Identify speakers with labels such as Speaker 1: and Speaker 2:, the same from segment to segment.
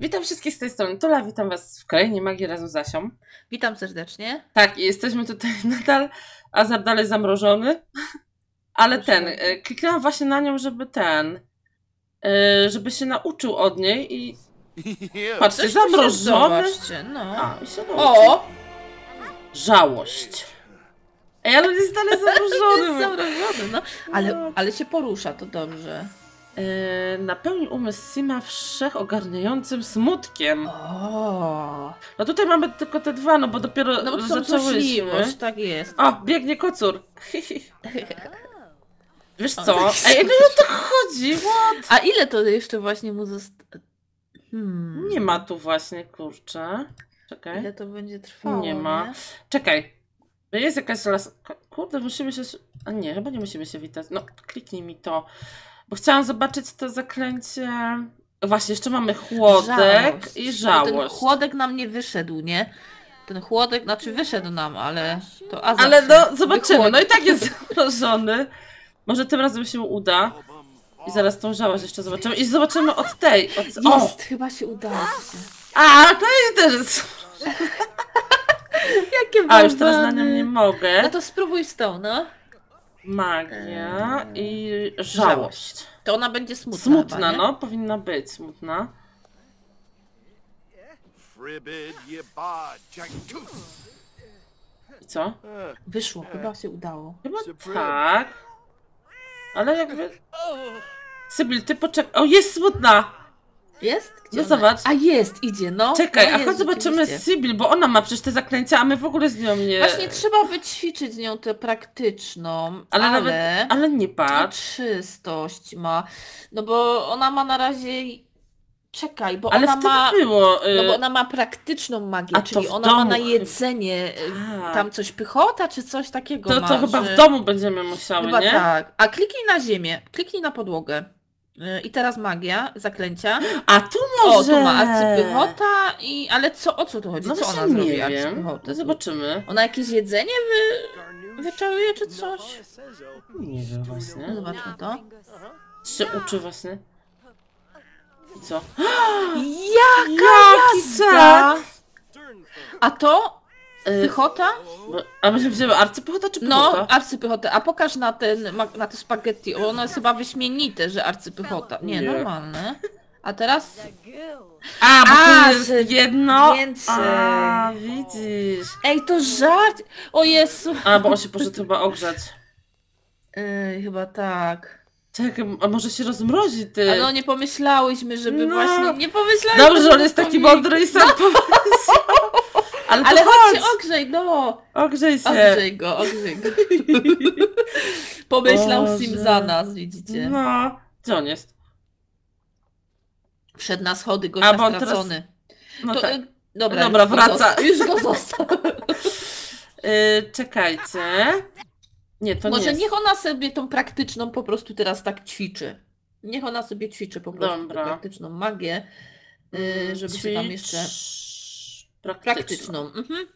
Speaker 1: Witam wszystkich z tej strony Tula, witam was w kolejnej Magii razem z Asią.
Speaker 2: Witam serdecznie.
Speaker 1: Tak, jesteśmy tutaj nadal, Azar dalej zamrożony, ale
Speaker 2: Proszę
Speaker 1: ten,
Speaker 2: bardzo.
Speaker 1: e, kliknęłam właśnie na nią, żeby ten, e, żeby się nauczył od niej i patrzcie,
Speaker 2: Coś
Speaker 1: zamrożony.
Speaker 2: Zobaczcie, no.
Speaker 1: A, i się nauczył.
Speaker 2: O!
Speaker 1: Żałość. Ej, ale on jest dalej zamrożony.
Speaker 2: zamrożony, no. Ale, ale się porusza, to dobrze.
Speaker 1: E, napełni umysł Sima wszechogarniającym smutkiem.
Speaker 2: O!
Speaker 1: No tutaj mamy tylko te dwa, no bo dopiero
Speaker 2: No bo
Speaker 1: zaczęłyśmy.
Speaker 2: tak jest.
Speaker 1: O, biegnie kocur. Wiesz co? Ej, no o to chodzi, what?
Speaker 2: A ile to jeszcze właśnie mu zostało? Hmm.
Speaker 1: Nie ma tu właśnie, kurczę. Czekaj.
Speaker 2: Ile to będzie trwało,
Speaker 1: Nie ma. Czekaj. Jest jakaś las... Kurde, musimy się... A nie, chyba nie musimy się witać. No, kliknij mi to. Bo chciałam zobaczyć to zaklęcie... Właśnie, jeszcze mamy chłodek i
Speaker 2: Ten
Speaker 1: żałość.
Speaker 2: chłodek nam nie wyszedł, nie? Ten chłodek, znaczy wyszedł nam, ale to Azar
Speaker 1: Ale no, zobaczymy.
Speaker 2: wychłodzi.
Speaker 1: No i tak jest zamrożony. Może tym razem się uda. I zaraz tą żałość jeszcze zobaczymy. I zobaczymy od tej. Od... O!
Speaker 2: Jest, chyba się udało.
Speaker 1: A, to jest też jest.
Speaker 2: Jakie
Speaker 1: A, już teraz na nią nie mogę.
Speaker 2: No to spróbuj z tą, no.
Speaker 1: Magia i żałość.
Speaker 2: To ona będzie smutna.
Speaker 1: Smutna,
Speaker 2: chyba,
Speaker 1: no, powinna być smutna. I co?
Speaker 2: Wyszło, chyba się udało.
Speaker 1: Chyba tak. Ale jakby... Sybil, ty poczekaj. O, jest smutna!
Speaker 2: Jest? Gdzie
Speaker 1: No
Speaker 2: ona?
Speaker 1: zobacz.
Speaker 2: A jest, idzie, no.
Speaker 1: Czekaj,
Speaker 2: no
Speaker 1: a chodź zobaczymy. Sybil, bo ona ma przecież te zaklęcia, a my w ogóle z nią nie...
Speaker 2: Właśnie trzeba by ćwiczyć z nią tę praktyczną,
Speaker 1: Ale,
Speaker 2: ale,
Speaker 1: nawet... Ale nie
Speaker 2: no,
Speaker 1: patrz.
Speaker 2: czystość ma. No bo ona ma na razie... Czekaj, bo
Speaker 1: Ale
Speaker 2: ona ma...
Speaker 1: było...
Speaker 2: No bo
Speaker 1: y,
Speaker 2: ona ma praktyczną magię,
Speaker 1: A
Speaker 2: czyli ona ma
Speaker 1: domu
Speaker 2: na
Speaker 1: chyba.
Speaker 2: jedzenie y,
Speaker 1: A.
Speaker 2: tam coś pychota, czy coś takiego
Speaker 1: To,
Speaker 2: ma,
Speaker 1: to chyba
Speaker 2: że...
Speaker 1: w domu będziemy musiały,
Speaker 2: Chyba
Speaker 1: nie?
Speaker 2: tak. A kliknij na ziemię, kliknij na podłogę. Y, I teraz magia, zaklęcia.
Speaker 1: A tu
Speaker 2: O,
Speaker 1: może...
Speaker 2: tu ma arcypychota i... Ale co, o co tu chodzi?
Speaker 1: No
Speaker 2: co ona zrobi
Speaker 1: wiem.
Speaker 2: arcypychotę?
Speaker 1: No zobaczymy.
Speaker 2: Ona jakieś jedzenie wy... wyczaruje czy coś?
Speaker 1: Nie wiem
Speaker 2: No
Speaker 1: właśnie.
Speaker 2: zobaczmy to.
Speaker 1: Się uczy właśnie. I co?
Speaker 2: Jaka
Speaker 1: Jaki
Speaker 2: jazda! A to?
Speaker 1: Y,
Speaker 2: Pychota?
Speaker 1: A myśmy wzięły arcypychota czy
Speaker 2: No,
Speaker 1: pychota?
Speaker 2: arcypychotę. A pokaż na ten, na te spaghetti. Ono jest chyba wyśmienite, że arcypychota. Nie,
Speaker 1: Nie.
Speaker 2: normalne. A teraz?
Speaker 1: A, bo
Speaker 2: A,
Speaker 1: jest
Speaker 2: że
Speaker 1: jedno.
Speaker 2: więcej.
Speaker 1: A, widzisz.
Speaker 2: Ej, to żart! O Jezu!
Speaker 1: A, bo on się poszedł chyba ogrzać.
Speaker 2: Ej, chyba tak.
Speaker 1: Czekaj, a może się rozmrozi ty?
Speaker 2: Ale no nie pomyślałyśmy, żeby
Speaker 1: No.
Speaker 2: właśnie... Nie pomyślałyśmy,
Speaker 1: Dobrze, że on jest taki mądry i sam pomyślał. Ale,
Speaker 2: Ale chodź
Speaker 1: chodź,
Speaker 2: ogrzej, no!
Speaker 1: ogrzej się.
Speaker 2: Ogrzej go, ogrzej go. Pomyślał
Speaker 1: Boże.
Speaker 2: Sim za nas, widzicie.
Speaker 1: No, gdzie on jest?
Speaker 2: Wszedł na schody,
Speaker 1: A,
Speaker 2: gościa
Speaker 1: bo on teraz-
Speaker 2: stracony.
Speaker 1: No
Speaker 2: to,
Speaker 1: tak.
Speaker 2: y, dobra,
Speaker 1: Dobra,
Speaker 2: już go
Speaker 1: wraca.
Speaker 2: Już go został.
Speaker 1: Y, czekajcie. Nie, to nie
Speaker 2: Może
Speaker 1: jest.
Speaker 2: niech ona sobie tą praktyczną po prostu teraz tak ćwiczy. Niech ona sobie ćwiczy po prostu
Speaker 1: Dobra.
Speaker 2: praktyczną magię, y, żeby się tam jeszcze...
Speaker 1: Praktyczną.
Speaker 2: Praktyczną. Mhm.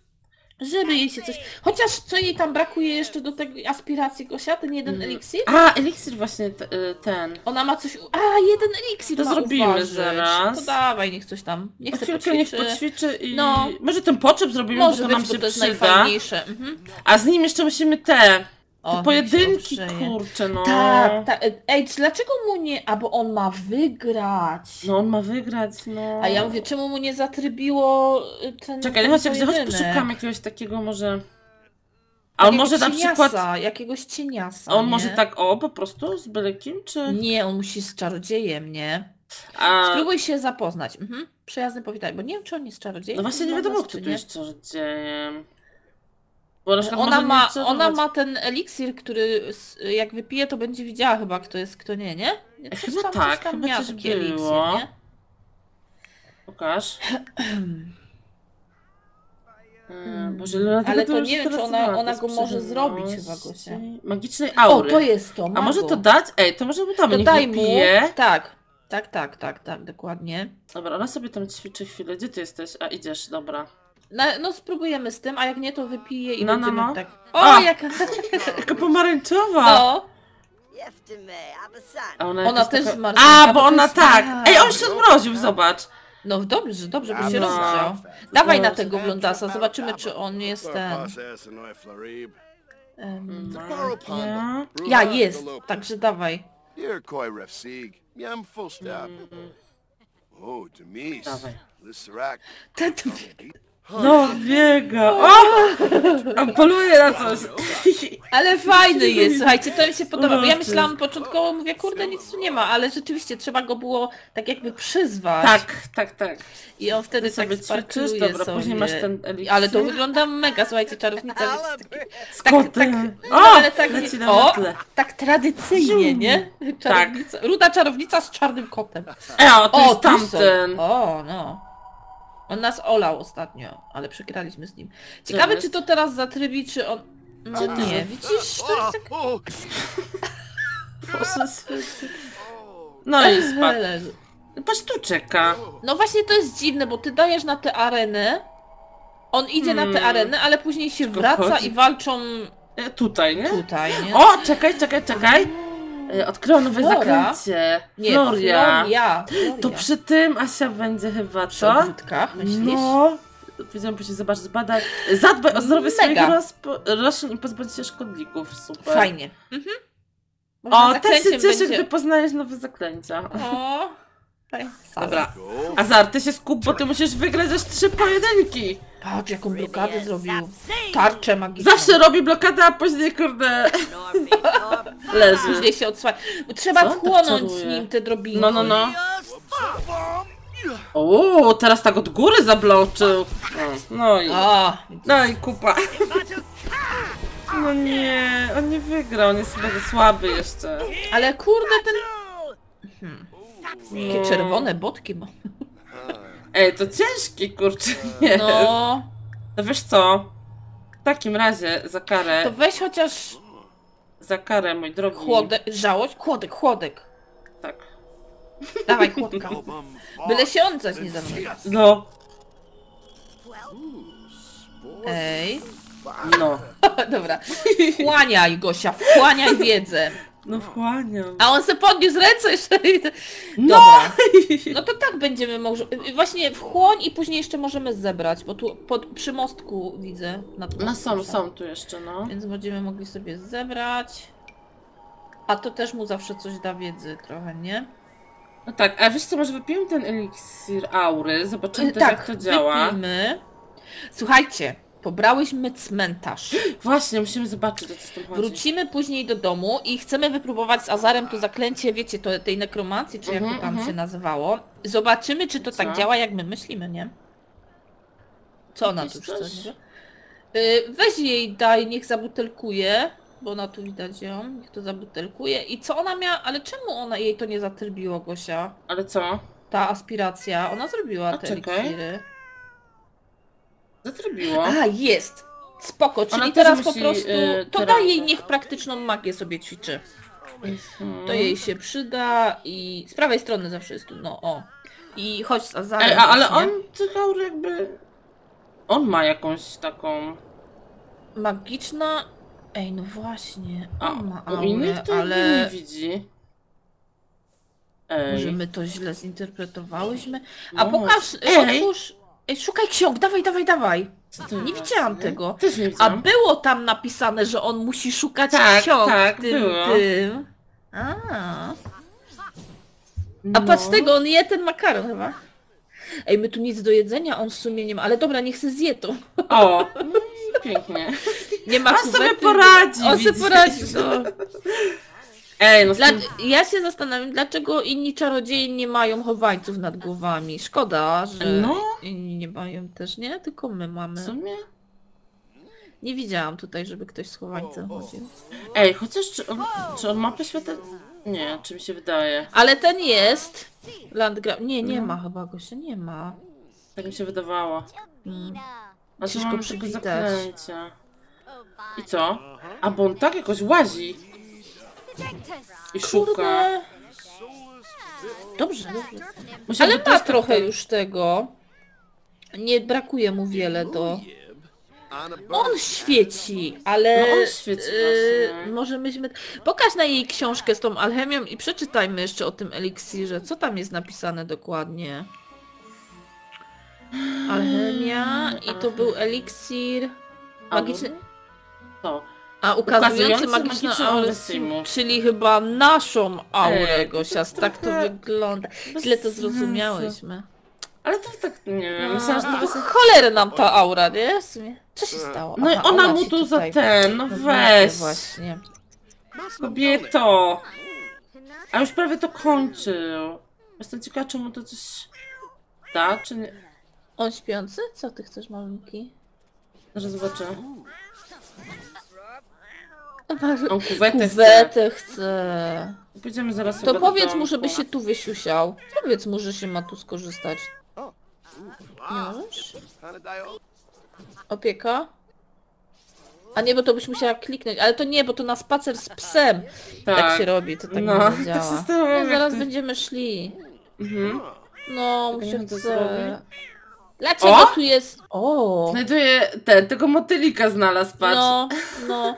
Speaker 2: Żeby jej się coś... Chociaż co jej tam brakuje jeszcze do tej aspiracji Gosia, ten jeden
Speaker 1: Mm.
Speaker 2: eliksir?
Speaker 1: A, eliksir właśnie t- y, ten.
Speaker 2: Ona ma coś... A, jeden eliksir
Speaker 1: To
Speaker 2: ma
Speaker 1: zrobimy
Speaker 2: uważać.
Speaker 1: zaraz.
Speaker 2: To dawaj, niech coś tam... Niech
Speaker 1: Chwilkę niech
Speaker 2: poćwiczy.
Speaker 1: poćwiczy i
Speaker 2: No.
Speaker 1: może ten poczep zrobimy,
Speaker 2: Może
Speaker 1: bo
Speaker 2: być,
Speaker 1: to nam
Speaker 2: bo
Speaker 1: się
Speaker 2: to jest
Speaker 1: przyda.
Speaker 2: najfajniejsze. Mhm.
Speaker 1: A z nim jeszcze musimy te,
Speaker 2: O,
Speaker 1: pojedynki, kurczę, no.
Speaker 2: Tak, tak. Ej, dlaczego mu nie... A bo on ma wygrać.
Speaker 1: No on ma wygrać, no.
Speaker 2: A ja mówię, czemu mu nie zatrybiło y, ten
Speaker 1: Czekaj,
Speaker 2: ten
Speaker 1: chodź, chodź, poszukam jakiegoś takiego może... A on
Speaker 2: Takiego
Speaker 1: może na
Speaker 2: cieniasa,
Speaker 1: przykład...
Speaker 2: Jakiegoś cieniasa,
Speaker 1: A on
Speaker 2: nie?
Speaker 1: może tak, o, po prostu z byle kim, czy...
Speaker 2: Nie, on musi z czarodziejem, nie?
Speaker 1: A,
Speaker 2: Spróbuj się zapoznać. Mhm. Przyjazny powitaj, bo nie wiem, czy on jest czarodziejem.
Speaker 1: no właśnie nie wiadomo, kto tu jest czarodziejem.
Speaker 2: Ona ma, ona ma ten eliksir, który jak wypije, to będzie widziała chyba, kto jest, kto nie, nie? Coś
Speaker 1: Chyba
Speaker 2: tam,
Speaker 1: tak,
Speaker 2: coś tam
Speaker 1: chyba coś
Speaker 2: taki eliksir,
Speaker 1: było.
Speaker 2: nie?
Speaker 1: Pokaż.
Speaker 2: Hmm.
Speaker 1: Boże, ile lat
Speaker 2: Ale
Speaker 1: tego
Speaker 2: to nie wiem, czy ona- ona
Speaker 1: to
Speaker 2: go może zrobić chyba, Gosia.
Speaker 1: Magicznej
Speaker 2: O,
Speaker 1: aury.
Speaker 2: to jest to,
Speaker 1: A
Speaker 2: mago.
Speaker 1: może to dać? Ej, to może by tam
Speaker 2: To
Speaker 1: niech
Speaker 2: daj mu.
Speaker 1: wypije.
Speaker 2: Tak, tak, tak, tak, tak, dokładnie.
Speaker 1: Dobra, ona sobie tam ćwiczy chwilę. Gdzie ty jesteś? A, idziesz, dobra.
Speaker 2: Na, no spróbujemy z tym, a jak nie, to wypiję i
Speaker 1: No, no,
Speaker 2: będziemy
Speaker 1: no.
Speaker 2: tak. O,
Speaker 1: A!
Speaker 2: jaka...
Speaker 1: Jaka pomarańczowa!
Speaker 2: No,
Speaker 1: A ona,
Speaker 2: Ona
Speaker 1: jakaś
Speaker 2: też
Speaker 1: taka...
Speaker 2: zmarzła,
Speaker 1: A,
Speaker 2: bo
Speaker 1: ona
Speaker 2: jest-
Speaker 1: tak! Ej, on się odmroził, zobacz!
Speaker 2: no dobrze, dobrze, bo
Speaker 3: A
Speaker 2: się
Speaker 1: no.
Speaker 2: rozgrzał. Dawaj na
Speaker 1: No.
Speaker 2: tego blondasa, zobaczymy, czy on jest ten... em,
Speaker 1: Ja.
Speaker 2: Ja, jest, także dawaj.
Speaker 3: Here, Koi full stop. Oh, Demise.
Speaker 1: Dawaj.
Speaker 2: Ten...
Speaker 1: No, biega! O! On poluje na coś!
Speaker 2: Ale fajny jest, słuchajcie, to mi się podoba. bo Ja myślałam początkowo, mówię, kurde, nic tu nie ma, ale rzeczywiście trzeba go było tak jakby przyzwać.
Speaker 1: Tak, tak, tak.
Speaker 2: I on wtedy
Speaker 1: Ty
Speaker 2: tak
Speaker 1: sobie ćwiczysz,
Speaker 2: sparkluje
Speaker 1: dobra,
Speaker 2: sobie.
Speaker 1: później masz ten eliksir.
Speaker 2: Ale to wygląda mega, słuchajcie, czarownica jest taki,
Speaker 1: Z
Speaker 2: tak,
Speaker 1: kotem.
Speaker 2: no,
Speaker 1: O!
Speaker 2: ale tak,
Speaker 1: leci na
Speaker 2: o, tak tradycyjnie, nie? Czarownica, Ruda czarownica z czarnym kotem.
Speaker 1: E, o, to jest
Speaker 2: tu są.
Speaker 1: tamten.
Speaker 2: O, no. On nas olał ostatnio, ale przegraliśmy z nim. Ciekawe, czy to teraz zatrybi, czy on... No nie, widzisz, to jest tak...
Speaker 1: No i spadł.
Speaker 2: Leży.
Speaker 1: Patrz, tu czeka.
Speaker 2: No właśnie to jest dziwne, bo ty dajesz na te areny, on idzie na te
Speaker 1: Hmm.
Speaker 2: areny, ale później się
Speaker 1: Tylko
Speaker 2: wraca
Speaker 1: chodzi-
Speaker 2: i walczą
Speaker 1: E, tutaj, nie?
Speaker 2: tutaj, nie?
Speaker 1: O, czekaj, czekaj, czekaj. E, Odkryłam nowe
Speaker 2: Flora?
Speaker 1: zaklęcie.
Speaker 2: nie,
Speaker 1: Floria.
Speaker 2: Floria.
Speaker 1: To przy tym Asia będzie chyba, co?
Speaker 2: ogródkach, myślisz?
Speaker 1: No. Powiedziałam później, zobacz, zbadaj. Zadbaj o zdrowie
Speaker 2: Mega.
Speaker 1: swojego rozpo- roślin i pozbądź się szkodników. Super.
Speaker 2: Fajnie. Mhm. Można
Speaker 1: O, też się cieszę,
Speaker 2: będzie-
Speaker 1: gdy poznajesz nowe zaklęcia.
Speaker 2: O,
Speaker 1: Dobra. Azar, ty się skup, bo ty musisz wygrać aż trzy pojedynki.
Speaker 2: Patrz, jaką blokadę zrobił. Tarczę magiczną.
Speaker 1: Zawsze robi blokadę, a później, kurde, leży.
Speaker 2: Później się odsłania. Bo Trzeba
Speaker 1: on tak
Speaker 2: wchłonąć z nim te drobinki.
Speaker 1: No, no, no. Uuu, teraz tak od góry zabloczył. No, i... No i kupa. No nie, on nie wygrał, on jest chyba za słaby jeszcze.
Speaker 2: ale kurde, ten... Hmm. Jakie czerwone botki ma.
Speaker 1: Ej, to ciężki, kurczę, nie. No.
Speaker 2: No,
Speaker 1: wiesz co? W takim razie za karę,
Speaker 2: to weź chociaż
Speaker 1: za karę, mój drogi.
Speaker 2: chłodek, żałość? Chłodek, chłodek.
Speaker 1: Tak.
Speaker 2: Dawaj chłodka. Byle się on coś nie zamknie.
Speaker 1: No,
Speaker 2: Ej.
Speaker 1: no.
Speaker 2: Dobra. Wchłaniaj, Gosia, wchłaniaj wiedzę.
Speaker 1: No wchłaniam.
Speaker 2: A on se podniósł ręce jeszcze.
Speaker 1: No!
Speaker 2: Dobra. No to tak będziemy może. Właśnie wchłoń i później jeszcze możemy zebrać, bo tu pod, przy mostku widzę. Nad
Speaker 1: No są, są tu jeszcze, no.
Speaker 2: Więc będziemy mogli sobie zebrać. A to też mu zawsze coś da wiedzy trochę, nie?
Speaker 1: No tak, a wiesz co, może wypijmy ten eliksir aury, zobaczymy
Speaker 2: Y,
Speaker 1: też jak to działa.
Speaker 2: wypijmy. Słuchajcie, pobrałyśmy cmentarz.
Speaker 1: Właśnie, musimy zobaczyć o co z tym chodzi.
Speaker 2: Wrócimy później do domu i chcemy wypróbować z Azarem to zaklęcie, wiecie, to, tej nekromancji, czy jak
Speaker 1: Mhm,
Speaker 2: to tam
Speaker 1: mhm.
Speaker 2: się nazywało. Zobaczymy, czy to
Speaker 1: Co?
Speaker 2: tak działa, jak my myślimy, nie? Co ona tu
Speaker 1: Jakieś coś?
Speaker 2: nie? Y, Weź jej, daj, niech zabutelkuje, bo ona tu widać ją, niech to zabutelkuje. I co ona miała, ale czemu ona jej to nie zatrybiło, Gosia?
Speaker 1: Ale co?
Speaker 2: Ta aspiracja, ona zrobiła
Speaker 1: A
Speaker 2: te
Speaker 1: czekaj.
Speaker 2: eliksiry.
Speaker 1: Zatrybiło.
Speaker 2: A, jest! Spoko, czyli
Speaker 1: Ona
Speaker 2: teraz po
Speaker 1: musi,
Speaker 2: prostu,
Speaker 1: y,
Speaker 2: to
Speaker 1: teraz-
Speaker 2: daj jej, niech praktyczną magię sobie ćwiczy.
Speaker 1: Mhm.
Speaker 2: To jej się przyda i z prawej strony zawsze jest tu, no o. I chodź z Azarem.
Speaker 1: Ej, a, ale on aur jakby... On ma jakąś taką...
Speaker 2: Magiczna... Ej, no właśnie,
Speaker 1: A
Speaker 2: on ma
Speaker 1: u innych
Speaker 2: aurę,
Speaker 1: to
Speaker 2: ale
Speaker 1: nie widzi. Ej.
Speaker 2: może my to źle zinterpretowałyśmy. A
Speaker 1: Może.
Speaker 2: pokaż,
Speaker 1: Ej!
Speaker 2: otwórz... Ej, szukaj ksiąg, dawaj, dawaj, dawaj. Nie widziałam tego.
Speaker 1: Też nie
Speaker 2: A było tam napisane, że on musi szukać
Speaker 1: Tak,
Speaker 2: ksiąg
Speaker 1: tak,
Speaker 2: tym,
Speaker 1: było.
Speaker 2: tym. A. A
Speaker 1: No.
Speaker 2: patrz tego, on je ten makaron chyba. Ej, my tu nic do jedzenia, on w sumie nie ma, ale dobra, niech se zje to.
Speaker 1: O, no pięknie.
Speaker 2: Nie ma
Speaker 1: On sobie poradzi,
Speaker 2: On sobie poradzi, no.
Speaker 1: Ej, no
Speaker 2: Dla, ja się zastanawiam, dlaczego inni czarodzieje nie mają chowańców nad głowami. Szkoda, że
Speaker 1: No.
Speaker 2: inni nie mają też, nie? Tylko my
Speaker 1: W
Speaker 2: mamy.
Speaker 1: sumie...
Speaker 2: Nie widziałam tutaj, żeby ktoś z chowańcem chodził.
Speaker 1: Ej, chociaż czy on, czy on ma poświatę? Nie, czy mi się wydaje.
Speaker 2: Ale ten jest. Landgraf. Nie, nie
Speaker 1: No.
Speaker 2: ma chyba go się, nie ma.
Speaker 1: Tak mi się wydawało.
Speaker 2: Mm.
Speaker 1: A tu
Speaker 2: go
Speaker 1: mamy tylko. I co? A bo on tak jakoś łazi i szuka.
Speaker 2: Kurde. Dobrze, dobrze.
Speaker 1: Musiałby
Speaker 2: Ale ma trochę
Speaker 1: ten-
Speaker 2: już tego. Nie brakuje mu wiele do...
Speaker 3: On
Speaker 2: świeci, ale...
Speaker 1: No on świeci właśnie.
Speaker 2: może myśmy... Pokaż na jej książkę z tą alchemią i przeczytajmy jeszcze o tym eliksirze. Co tam jest napisane dokładnie? Alchemia i to był eliksir magiczny...
Speaker 1: To.
Speaker 2: A ukazujący
Speaker 1: Ukazujący
Speaker 2: magiczną
Speaker 1: magiczną
Speaker 2: aurę Simu, czyli chyba naszą aurę,
Speaker 1: Ej,
Speaker 2: Gosia,
Speaker 1: to
Speaker 2: tak to wygląda. Źle to zrozumiałyśmy.
Speaker 1: Ale to tak, nie wiem, myślałam, że to właśnie...
Speaker 2: cholerę nam ta aura, nie? Co się stało?
Speaker 1: No i
Speaker 2: Aha,
Speaker 1: ona mu tu za ten, no weź.
Speaker 2: Właśnie.
Speaker 1: Kobieto. A już prawie to kończył. Jestem ciekawa, czy mu to coś da, czy nie.
Speaker 2: On śpiący? Co ty chcesz, malunki?
Speaker 1: Zaraz zobaczę.
Speaker 2: Masz-
Speaker 1: On kuwetę chce.
Speaker 2: Kuwetę chce.
Speaker 1: Pójdziemy zaraz
Speaker 2: To powiedz mu, żeby się tu wysiusiał. Powiedz mu, że się ma tu skorzystać. Opieka? A nie, bo to byś musiała kliknąć. Ale to nie, bo to na spacer z psem tak,
Speaker 1: Tak.
Speaker 2: się robi. To tak
Speaker 1: No,
Speaker 2: nie działa. No,
Speaker 1: jak
Speaker 2: zaraz
Speaker 1: ty-
Speaker 2: będziemy szli.
Speaker 1: Mhm.
Speaker 2: No, mu
Speaker 1: Czekaj,
Speaker 2: się
Speaker 1: jak to
Speaker 2: chce. Dlaczego
Speaker 1: O!
Speaker 2: tu jest... O!
Speaker 1: Znajduję ten, tego motylika znalazł, patrz.
Speaker 2: No, no.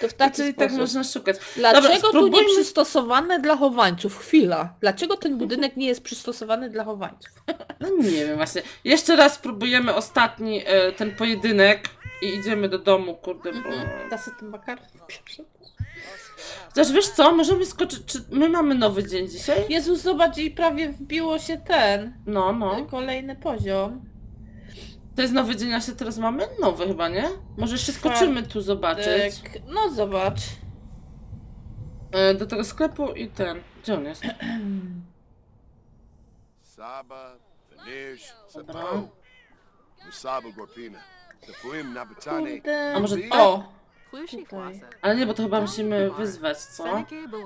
Speaker 2: To w taki
Speaker 1: Czyli tak
Speaker 2: sposób.
Speaker 1: można szukać.
Speaker 2: Dlaczego
Speaker 1: Dobra,
Speaker 2: tu nie
Speaker 1: spróbujmy-
Speaker 2: przystosowane dla chowańców? Chwila. Dlaczego ten budynek nie jest przystosowany dla chowańców?
Speaker 1: No nie wiem właśnie. Jeszcze raz spróbujemy ostatni e, ten pojedynek i idziemy do domu, kurde, bo...
Speaker 2: Da se ten bakar?
Speaker 1: Chociaż wiesz co, możemy skoczyć, czy my mamy nowy dzień dzisiaj?
Speaker 2: Jezus, zobacz, i prawie wbiło się ten.
Speaker 1: No, no.
Speaker 2: Kolejny poziom.
Speaker 1: To jest nowy dzień, a się teraz mamy? Nowy chyba, nie? Może jeszcze skoczymy tu zobaczyć.
Speaker 2: Tak. No zobacz.
Speaker 1: E, do tego sklepu i ten. Gdzie on jest?
Speaker 3: Saba, Finish,
Speaker 1: Dobra.
Speaker 3: Sapo. Musaba Gorpina. Tepuim Nabatane.
Speaker 2: Kurde.
Speaker 1: A może
Speaker 2: O!
Speaker 1: Ale nie, bo to chyba musimy wyzwać, co?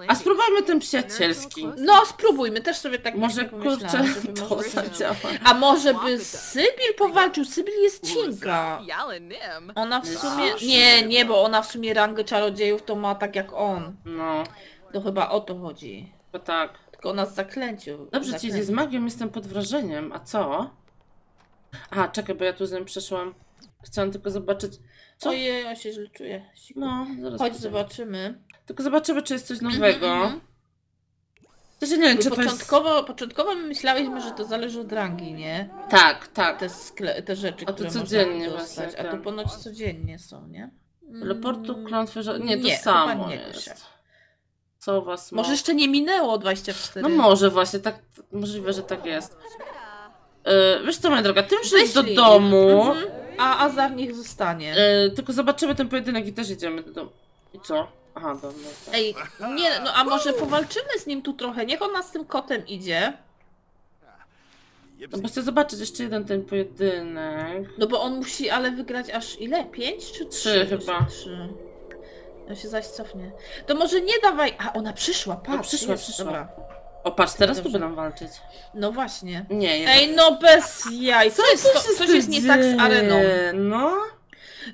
Speaker 1: A spróbujmy ten przyjacielski.
Speaker 2: No spróbujmy, też sobie tak
Speaker 1: Może
Speaker 2: właśnie
Speaker 1: kurczę, to zadziała.
Speaker 2: A może by Sybil powalczył? Sybil jest cienka. Ona w sumie... Nie, nie, bo ona w sumie rangę czarodziejów to ma tak jak on.
Speaker 1: No,
Speaker 2: To chyba o to chodzi.
Speaker 1: to tak.
Speaker 2: Tylko ona z zaklęciu.
Speaker 1: Dobrze ci idzie z magią, jestem pod wrażeniem. A co? A, czekaj, bo ja tu z nim przeszłam. Chciałam tylko zobaczyć. Co?
Speaker 2: Ojej, on się źle czuje.
Speaker 1: No, zaraz.
Speaker 2: Chodź, zobaczymy.
Speaker 1: Tylko zobaczymy, czy jest coś nowego.
Speaker 2: Mhm.
Speaker 1: Też nie wiem, czy to jest...
Speaker 2: Początkowo, początkowo my myślałyśmy, że to zależy od rangi, nie?
Speaker 1: Tak, tak.
Speaker 2: Te, skle, te rzeczy,
Speaker 1: A to
Speaker 2: które
Speaker 1: codziennie
Speaker 2: można dostać.
Speaker 1: właśnie,
Speaker 2: A to
Speaker 1: tak.
Speaker 2: ponoć codziennie są, nie?
Speaker 1: Leportu,
Speaker 2: Mm,
Speaker 1: klątwy, że... Nie, to
Speaker 2: nie,
Speaker 1: samo
Speaker 2: nie,
Speaker 1: jest.
Speaker 2: Gosia.
Speaker 1: Co was ma?
Speaker 2: Może jeszcze nie minęło 24.
Speaker 1: No może właśnie, tak, możliwe, że tak jest. E, wiesz co, moja droga, ty już idź do domu,
Speaker 2: Mhm. A Azar niech zostanie.
Speaker 1: e, tylko zobaczymy ten pojedynek i też idziemy do domu. I co? Aha, do domu. tak.
Speaker 2: Ej, nie, no a może powalczymy z nim tu trochę? Niech on z tym kotem idzie.
Speaker 1: No bo chcę zobaczyć jeszcze jeden ten pojedynek.
Speaker 2: No bo on musi ale wygrać aż ile? Pięć czy trzy?
Speaker 1: Trzy chyba.
Speaker 2: Trzy. On się zaś cofnie. To może nie dawaj... A, ona przyszła, patrz.
Speaker 1: No przyszła,
Speaker 2: jest.
Speaker 1: przyszła.
Speaker 2: Dobra.
Speaker 1: O, patrz, teraz tu będą walczyć.
Speaker 2: No właśnie.
Speaker 1: Nie, jednak.
Speaker 2: Ej, no bez jaj. Co jest, to,
Speaker 1: się
Speaker 2: coś jest nie tak z areną.
Speaker 1: No.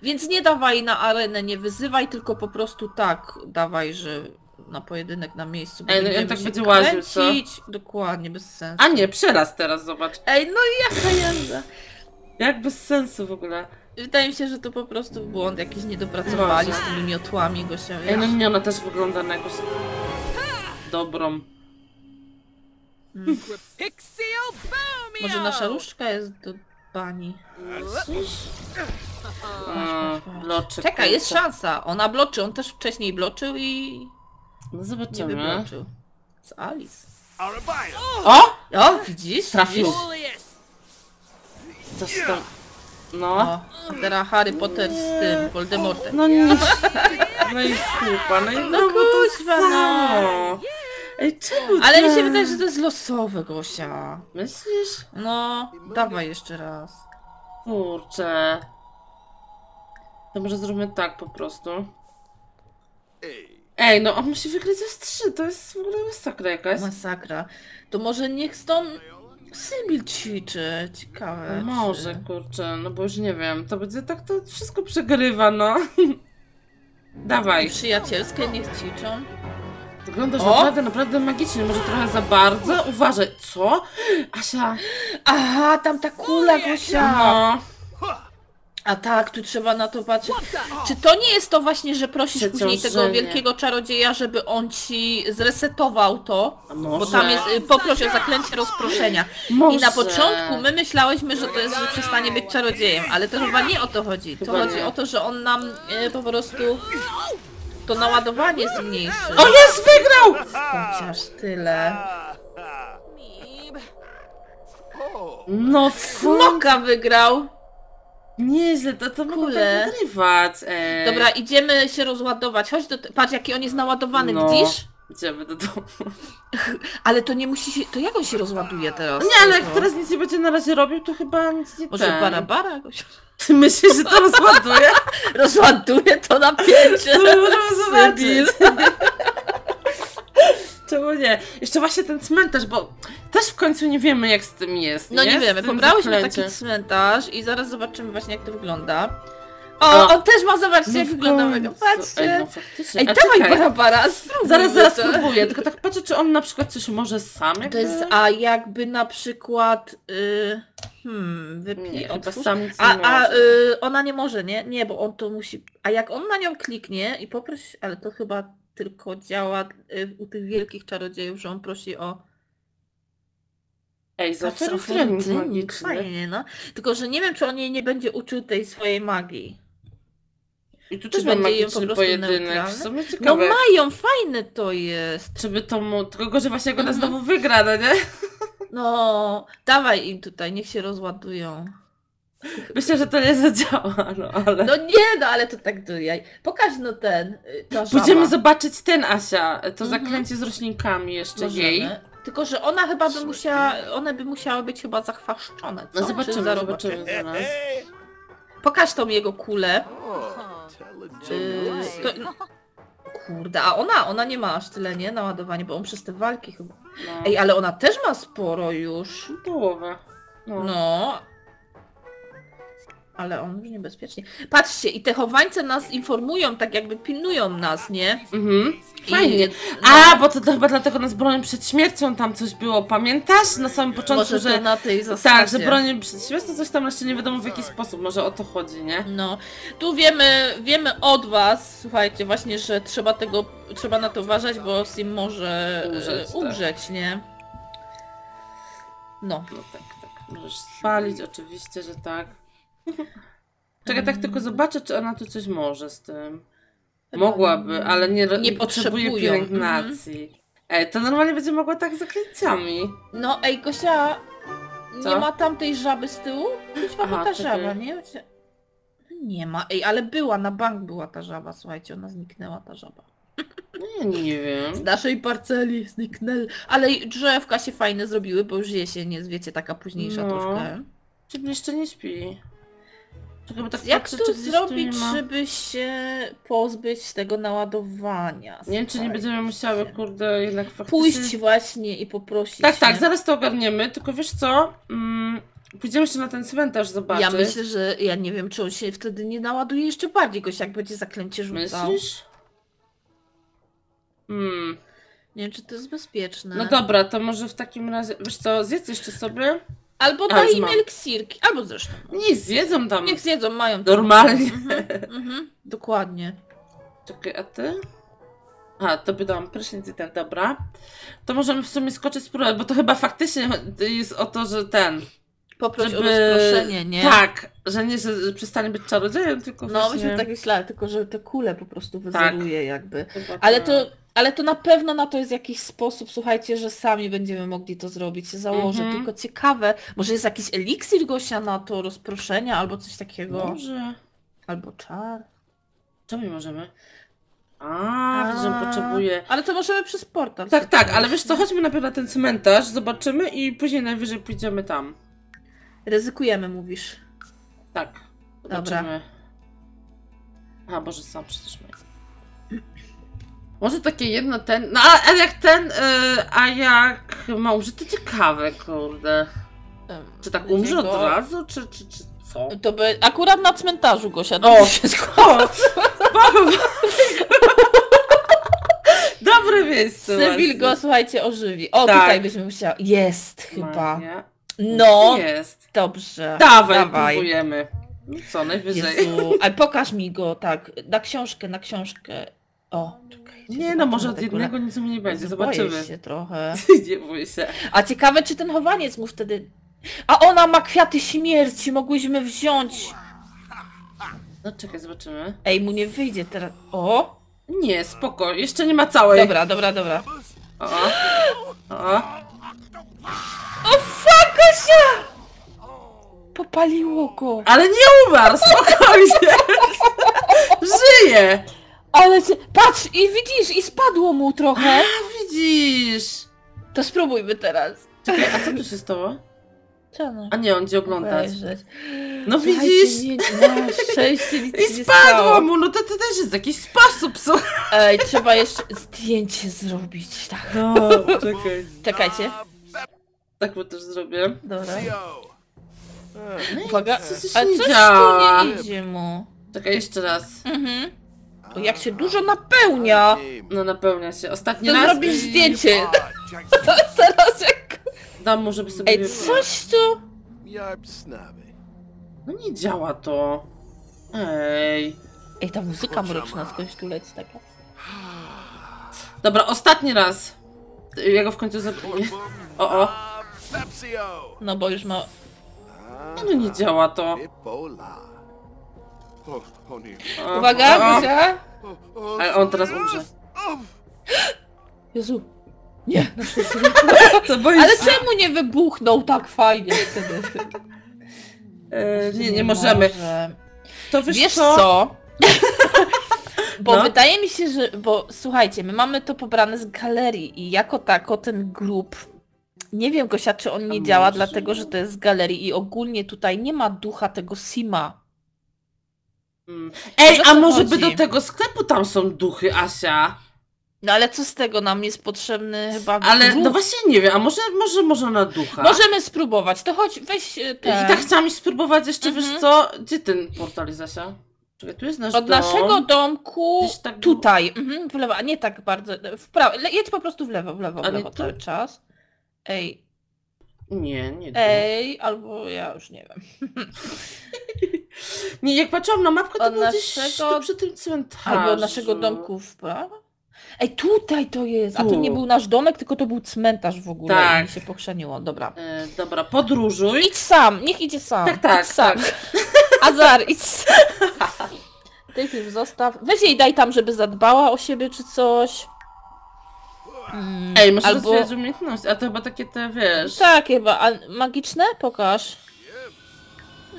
Speaker 2: Więc nie dawaj na arenę, nie wyzywaj, tylko po prostu tak dawaj, że na pojedynek na miejscu.
Speaker 1: Ej, no i on
Speaker 2: będziemy
Speaker 1: tak będzie łaził, co?
Speaker 2: Dokładnie, bez sensu.
Speaker 1: A nie, przeraz teraz, zobacz.
Speaker 2: Ej, no i jaka jazda.
Speaker 1: Jak bez sensu w ogóle.
Speaker 2: Wydaje mi się, że to po prostu błąd jakiś nie dopracowali
Speaker 1: Może.
Speaker 2: z tymi miotłami gościa.
Speaker 1: Ej, no nie, ona też wygląda na jakąś dobrą.
Speaker 2: Może nasza różdżka jest do bani. Patrz.
Speaker 1: bloczek.
Speaker 2: Czekaj, jest szansa. Ona bloczy, on też wcześniej bloczył i
Speaker 1: No
Speaker 2: nie
Speaker 1: zobaczymy.
Speaker 2: wybloczył. Z Alice.
Speaker 1: O!
Speaker 2: O, widzisz?
Speaker 1: Trafił. Coś tam. No.
Speaker 2: O, a teraz Harry Potter z tym, Voldemortem.
Speaker 1: No nie. No i kupa, no i
Speaker 2: No
Speaker 1: to
Speaker 2: kuźwa, no.
Speaker 1: Ej, czemu
Speaker 2: Ale mi się wydaje, że to jest losowe, Gosia.
Speaker 1: Myślisz?
Speaker 2: No, dawaj jeszcze raz.
Speaker 1: Kurczę. To może zróbmy tak po prostu. Ej, no on musi wygrać z trzy, to jest w ogóle masakra jakaś.
Speaker 2: Masakra. To może niech z tą Sybil ćwiczy. Ciekawe.
Speaker 1: No Może,
Speaker 2: czy-
Speaker 1: kurczę, no bo już nie wiem, to będzie tak, to wszystko przegrywa, no. Dawaj.
Speaker 2: Przyjacielskie niech ćwiczą.
Speaker 1: Wyglądasz
Speaker 2: O!
Speaker 1: naprawdę, naprawdę magicznie, może trochę za bardzo. Uważaj, co? Asia,
Speaker 2: Aha, tam ta kula, Gosia!
Speaker 1: no.
Speaker 2: A tak, tu trzeba na to patrzeć. Czy to nie jest to właśnie, że prosisz później tego wielkiego czarodzieja, żeby on ci zresetował to?
Speaker 1: A może?
Speaker 2: Bo tam jest, y, poproś o zaklęcie rozproszenia.
Speaker 1: Może.
Speaker 2: I na początku my myślałyśmy, że to jest, że przestanie być czarodziejem, ale to chyba nie o to chodzi. To
Speaker 1: Chyba
Speaker 2: chodzi
Speaker 1: nie.
Speaker 2: o to, że on nam y, po prostu to naładowanie zmniejszy.
Speaker 1: O, jest, wygrał!
Speaker 2: Chociaż tyle.
Speaker 1: No?
Speaker 2: Smoka wygrał!
Speaker 1: Nieźle, to, to mogą
Speaker 2: Kule.
Speaker 1: tak wygrywać. Ej.
Speaker 2: Dobra, idziemy się rozładować. Chodź do... Patrz, jaki on jest naładowany,
Speaker 1: No.
Speaker 2: widzisz?
Speaker 1: Idziemy do domu.
Speaker 2: Ale to nie musi się... To jak on się rozładuje teraz?
Speaker 1: Nie, ale jak
Speaker 2: No.
Speaker 1: teraz nic nie będzie na razie robił, to chyba nic nie
Speaker 2: Może
Speaker 1: ten.
Speaker 2: barabara jakoś
Speaker 1: Ty myślisz, że to rozładuje?
Speaker 2: rozładuje to napięcie.
Speaker 1: To możemy zobaczyć. Czemu nie? Jeszcze właśnie ten cmentarz, bo też w końcu nie wiemy jak z tym jest,
Speaker 2: No nie
Speaker 1: Z
Speaker 2: wiemy, pobrałyśmy taki cmentarz i zaraz zobaczymy właśnie jak to wygląda. O,
Speaker 1: O.
Speaker 2: on też ma, zobaczcie
Speaker 1: No
Speaker 2: jak
Speaker 1: w
Speaker 2: wygląda mega, patrzcie.
Speaker 1: no faktycznie.
Speaker 2: Ej, dawaj barabara, spróbuj
Speaker 1: Zaraz, zaraz
Speaker 2: to.
Speaker 1: spróbuję, tylko tak patrzę, czy on na przykład coś może sam jakby...
Speaker 2: To jest, a jakby na przykład, y, hmm,
Speaker 1: chyba
Speaker 2: otwórz.
Speaker 1: sam nic
Speaker 2: A, a y, ona nie może, nie? Nie, bo on to musi. A jak on na nią kliknie i poprosi, ale to chyba tylko działa y, u tych wielkich czarodziejów, że on prosi o.
Speaker 1: Ej,
Speaker 2: ofertynnik,
Speaker 1: trening magiczny.
Speaker 2: Fajnie, no. Tylko, że nie wiem, czy on jej nie będzie uczył tej swojej magii.
Speaker 1: I tu też mam magiczny
Speaker 2: po prostu
Speaker 1: pojedynek. W sumie
Speaker 2: No
Speaker 1: ciekawe.
Speaker 2: mają, fajne to jest.
Speaker 1: Czy by to mu... Tylko gorzej właśnie ona
Speaker 2: Mhm.
Speaker 1: znowu wygra, no nie?
Speaker 2: No, dawaj im tutaj, niech się rozładują.
Speaker 1: Myślę, że to nie zadziała, no ale...
Speaker 2: No nie, no ale to tak do jaj. Pokaż no ten, y, ta żaba.
Speaker 1: Pójdziemy zobaczyć ten, Asia. To
Speaker 2: Mhm.
Speaker 1: zaklęcie z roślinkami jeszcze jej.
Speaker 2: Możemy. Tylko, że ona chyba by musiała, one by musiały być chyba zachwaszczone. Co?
Speaker 1: No zobaczymy, zobaczymy zaraz.
Speaker 2: Pokaż tą jego kulę.
Speaker 3: oh, intelligent.
Speaker 2: Yy, to... Kurde, a ona, ona nie ma aż tyle, nie? Naładowanie, bo on przez te walki chyba.
Speaker 1: No.
Speaker 2: Ej, ale ona też ma sporo już.
Speaker 1: Połowę. No.
Speaker 2: No. Ale on już niebezpiecznie. Patrzcie, i te chowańce nas informują, tak jakby pilnują nas, nie?
Speaker 1: Mhm.
Speaker 2: I-
Speaker 1: Fajnie.
Speaker 2: no,
Speaker 1: A, bo to, to chyba dlatego nas bronią przed śmiercią, tam coś było, pamiętasz? Na samym początku, że...
Speaker 2: na tej zasadzie.
Speaker 1: Tak, że bronią przed śmiercią, coś tam jeszcze nie wiadomo w jaki sposób, może o to chodzi, nie?
Speaker 2: No, tu wiemy, wiemy od was, słuchajcie, właśnie, że trzeba tego, trzeba na to uważać, bo Sim może
Speaker 1: Umrzeć,
Speaker 2: umrzeć,
Speaker 1: tak.
Speaker 2: umrzeć nie? No.
Speaker 1: No tak, tak. Możesz spalić, oczywiście, że tak. Czekaj, tak tylko zobaczę, czy ona tu coś może z tym. Mogłaby, ale nie,
Speaker 2: Nie
Speaker 1: potrzebuje
Speaker 2: potrzebują.
Speaker 1: pielęgnacji. Ej, to normalnie będzie mogła tak zaklęciami.
Speaker 2: No, ej, Gosia, nie
Speaker 1: Co?
Speaker 2: ma tamtej żaby z tyłu? Chyba
Speaker 1: Aha,
Speaker 2: ta żaba, nie? Nie ma, ej, ale była, na bank była ta żaba, słuchajcie, ona zniknęła, ta żaba.
Speaker 1: No ja nie wiem.
Speaker 2: Z naszej parceli zniknęły, ale drzewka się fajne zrobiły, bo już jesień jest, wiecie, taka późniejsza
Speaker 1: No.
Speaker 2: troszkę.
Speaker 1: Czy jeszcze nie śpi? Tak
Speaker 2: Jak
Speaker 1: patrzę,
Speaker 2: to zrobić,
Speaker 1: ma...
Speaker 2: żeby się pozbyć tego naładowania?
Speaker 1: Nie wiem, czy nie będziemy musiały, kurde, jednak faktycznie...
Speaker 2: Pójść właśnie i poprosić.
Speaker 1: Tak, tak,
Speaker 2: nie?
Speaker 1: zaraz to ogarniemy, tylko wiesz co? Mm, pójdziemy jeszcze na ten cmentarz zobaczyć.
Speaker 2: Ja myślę, że ja nie wiem, czy on się wtedy nie naładuje jeszcze bardziej, goś jak będzie zaklęcie rzucał.
Speaker 1: Myślisz? Hmm.
Speaker 2: Nie wiem, czy to jest bezpieczne.
Speaker 1: No dobra, to może w takim razie, wiesz co, zjedz jeszcze sobie.
Speaker 2: Albo daj im eliksirki, albo zresztą.
Speaker 1: Niech zjedzą tam.
Speaker 2: Niech zjedzą, mają to.
Speaker 1: Normalnie.
Speaker 2: Mhm, mhm, dokładnie.
Speaker 1: Czekaj, a ty? A, to by dałam prysznic i ten, dobra. To możemy w sumie skoczyć spróbować, bo to chyba faktycznie jest o to, że ten,
Speaker 2: Poproś
Speaker 1: żeby...
Speaker 2: o rozproszenie, nie?
Speaker 1: Tak, że nie, że że przestanie być czarodziejem, tylko
Speaker 2: No,
Speaker 1: właśnie...
Speaker 2: myśmy tak myśleli, tylko że te kule po prostu
Speaker 1: Tak.
Speaker 2: wyzeruje jakby.
Speaker 1: Chyba
Speaker 2: Ale
Speaker 1: tak.
Speaker 2: to, ale to na pewno na to jest jakiś sposób, słuchajcie, że sami będziemy mogli to zrobić, się założę.
Speaker 1: Mhm.
Speaker 2: Tylko ciekawe, może jest jakiś eliksir Gosia na to rozproszenia albo coś takiego.
Speaker 1: Może...
Speaker 2: Albo czar.
Speaker 1: Czemu nie możemy? A, że
Speaker 2: A,
Speaker 1: potrzebuje...
Speaker 2: Ale to możemy przez portal.
Speaker 1: Tak, tak, ale wiesz co, chodźmy najpierw na ten cmentarz, zobaczymy i później najwyżej pójdziemy tam.
Speaker 2: Ryzykujemy, mówisz.
Speaker 1: Tak.
Speaker 2: Dobra.
Speaker 1: Zobaczymy. A, Boże, sam przecież ma. Może takie jedno ten. No a, a jak ten, y, a jak małże, to ciekawe, kurde. Czy tak umrze od razu, czy, czy, czy co?
Speaker 2: To by akurat na cmentarzu Gosia.
Speaker 1: O!
Speaker 2: się składa.
Speaker 1: Dobre miejsce.
Speaker 2: Sybil go, słuchajcie, ożywi. O,
Speaker 1: Tak.
Speaker 2: tutaj byśmy musiały. Jest chyba.
Speaker 1: Magia.
Speaker 2: No,
Speaker 1: Jest.
Speaker 2: dobrze.
Speaker 1: Dawaj,
Speaker 2: Dawaj.
Speaker 1: próbujemy. No co, najwyżej.
Speaker 2: Jezu, ale pokaż mi go, tak, na książkę, na książkę. O, czekajcie.
Speaker 1: Nie no, może od jednego nic mi nie będzie,
Speaker 2: Boję
Speaker 1: zobaczymy.
Speaker 2: się trochę.
Speaker 1: Nie bój się.
Speaker 2: A ciekawe, czy ten chowaniec mu wtedy... A ona ma kwiaty śmierci, mogłyśmy wziąć.
Speaker 1: No czekaj, zobaczymy.
Speaker 2: Ej, mu nie wyjdzie teraz. O!
Speaker 1: Nie, spoko, jeszcze nie ma całej.
Speaker 2: Dobra, dobra, dobra.
Speaker 1: O, o.
Speaker 2: O fuck, Gosia! Popaliło go.
Speaker 1: Ale nie umarł, spokojnie. Żyje.
Speaker 2: Ale cię... Patrz, i widzisz, i spadło mu trochę.
Speaker 1: A widzisz.
Speaker 2: To spróbujmy teraz.
Speaker 1: Czekaj, a co tu się stało?
Speaker 2: Co no?
Speaker 1: A nie, on idzie oglądać.
Speaker 2: Obejrzeć.
Speaker 1: No
Speaker 2: Słuchajcie,
Speaker 1: widzisz?
Speaker 2: Nie, na szczęście nic się
Speaker 1: I spadło mu, no to, to też jest jakiś sposób, słuchaj.
Speaker 2: Ej, trzeba jeszcze zdjęcie zrobić, tak.
Speaker 1: No, czekaj.
Speaker 2: Czekajcie.
Speaker 1: Tak mu też zrobię.
Speaker 2: Dobra.
Speaker 1: No i
Speaker 2: Uwaga.
Speaker 1: co, coś
Speaker 2: Ale
Speaker 1: nie
Speaker 2: coś
Speaker 1: działa.
Speaker 2: tu nie idzie mu.
Speaker 1: Czekaj, jeszcze raz.
Speaker 2: Mhm. O, jak się dużo napełnia.
Speaker 1: No napełnia się. Ostatni
Speaker 2: To
Speaker 1: raz
Speaker 2: zrobisz zdjęcie. Teraz jak...
Speaker 1: dam mu, żeby sobie...
Speaker 2: Ej,
Speaker 1: wybrał.
Speaker 2: coś tu...
Speaker 1: No nie działa to. Ej.
Speaker 2: Ej, ta muzyka mroczna skądś tu leci taka.
Speaker 1: Dobra, ostatni raz. Ja go w końcu zabiję. O, o.
Speaker 2: No bo już ma...
Speaker 1: No nie działa to.
Speaker 2: Uwaga,
Speaker 3: oh,
Speaker 1: Ale on teraz umrze.
Speaker 2: Jezu. Nie, na.
Speaker 1: Co boisz
Speaker 2: Ale czemu nie wybuchnął tak fajnie wtedy?
Speaker 1: E, nie, nie możemy.
Speaker 2: Może.
Speaker 1: To wiesz,
Speaker 2: Wiesz
Speaker 1: co?
Speaker 2: co? Bo
Speaker 1: No.
Speaker 2: wydaje mi się, że... Bo słuchajcie, my mamy to pobrane z galerii i jako tako ten grup... Nie wiem, Gosia, czy on nie działa, dlatego że to jest z galerii i ogólnie tutaj nie ma ducha tego Sima.
Speaker 1: Mm. Ej, a może by
Speaker 2: chodzi?
Speaker 1: do tego sklepu tam są duchy, Asia?
Speaker 2: No ale co z tego? Nam jest potrzebny chyba
Speaker 1: Ale
Speaker 2: grup.
Speaker 1: no właśnie nie wiem, a może, może, może na ducha?
Speaker 2: Możemy spróbować, to chodź, weź e,
Speaker 1: I
Speaker 2: ten...
Speaker 1: tak chciałam spróbować jeszcze,
Speaker 2: Mhm.
Speaker 1: wiesz co? Gdzie ten portal jest, Asia? Czekaj, tu jest nasz
Speaker 2: Od
Speaker 1: dom.
Speaker 2: naszego domku
Speaker 1: tak
Speaker 2: tutaj, mhm, w lewo, a nie tak bardzo, w prawo, jedź po prostu w lewo, w lewo, w lewo cały czas. Ej,
Speaker 1: Nie, nie.
Speaker 2: ej, albo ja już nie wiem.
Speaker 1: Nie, jak patrzyłam na mapkę, to
Speaker 2: Od
Speaker 1: było
Speaker 2: naszego-
Speaker 1: przy tym cmentarzu.
Speaker 2: Albo od naszego domku w prawo? Ej, tutaj to jest, a to nie był nasz domek, tylko to był cmentarz w ogóle
Speaker 1: Tak.
Speaker 2: i mi się pochrzeniło, dobra.
Speaker 1: E, dobra, podróżuj.
Speaker 2: Idź sam, niech idzie sam.
Speaker 1: Tak, tak,
Speaker 2: idź sam. Azar, idź sam. Ty już zostaw. Weź jej daj tam, żeby zadbała o siebie czy coś. Mm,
Speaker 1: Ej, muszę
Speaker 2: albo...
Speaker 1: rozwijać umiejętności, a to chyba takie te, wiesz...
Speaker 2: Tak, chyba. A magiczne? Pokaż.